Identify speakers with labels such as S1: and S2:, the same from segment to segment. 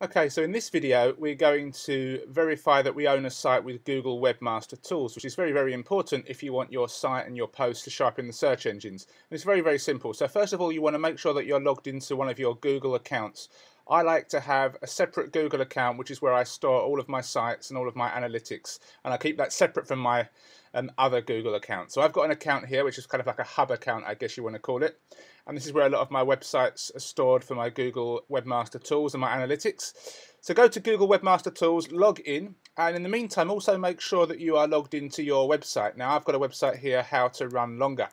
S1: Okay, so in this video, we're going to verify that we own a site with Google Webmaster Tools, which is very, very important if you want your site and your posts to show up in the search engines. And it's very, very simple. So first of all, you want to make sure that you're logged into one of your Google accounts. I like to have a separate Google account, which is where I store all of my sites and all of my analytics, and I keep that separate from my um, other Google account. So I've got an account here, which is kind of like a hub account, I guess you want to call it. And this is where a lot of my websites are stored for my Google Webmaster Tools and my analytics. So go to Google Webmaster Tools, log in, and in the meantime, also make sure that you are logged into your website. Now, I've got a website here, How to Run Longer.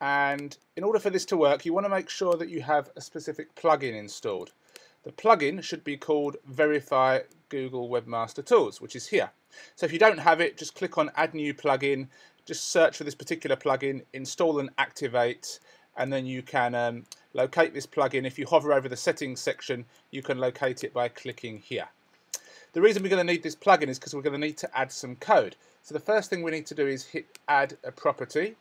S1: And in order for this to work, you want to make sure that you have a specific plugin installed. The plugin should be called Verify Google Webmaster Tools, which is here. So if you don't have it, just click on Add New Plugin, just search for this particular plugin, install and activate, and then you can um, locate this plugin. If you hover over the settings section, you can locate it by clicking here. The reason we're going to need this plugin is because we're going to need to add some code. So the first thing we need to do is hit add a property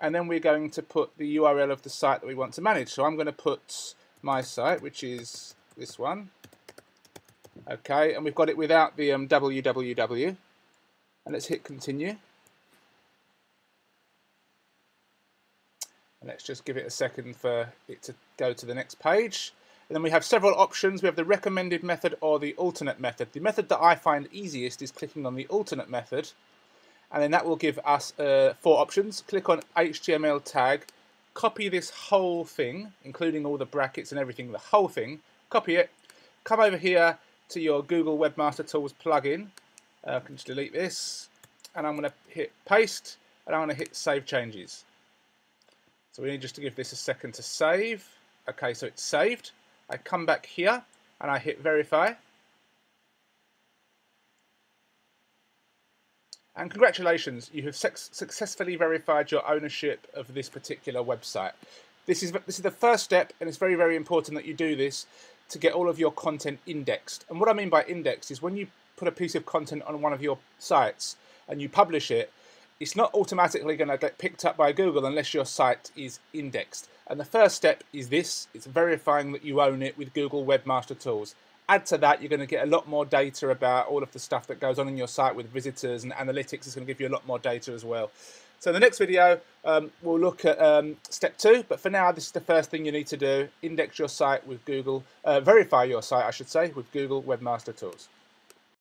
S1: and then we're going to put the URL of the site that we want to manage. So I'm going to put my site, which is this one, Okay, and we've got it without the um, www. And let's hit continue. And let's just give it a second for it to go to the next page. And then we have several options. We have the recommended method or the alternate method. The method that I find easiest is clicking on the alternate method. And then that will give us uh, four options. Click on HTML tag, copy this whole thing, including all the brackets and everything, the whole thing, copy it, come over here to your Google Webmaster Tools plugin. Uh, I can just delete this and I'm going to hit paste and I'm going to hit save changes. So we need just to give this a second to save. Okay, so it's saved. I come back here and I hit verify. And congratulations, you have successfully verified your ownership of this particular website. This is, this is the first step and it's very, very important that you do this to get all of your content indexed. And what I mean by indexed is when you put a piece of content on one of your sites and you publish it, it's not automatically going to get picked up by Google unless your site is indexed. And the first step is this, it's verifying that you own it with Google Webmaster Tools. Add to that, you're going to get a lot more data about all of the stuff that goes on in your site with visitors and analytics is going to give you a lot more data as well. So in the next video, um, we'll look at um, step two, but for now, this is the first thing you need to do. Index your site with Google, uh, verify your site, I should say, with Google Webmaster Tools.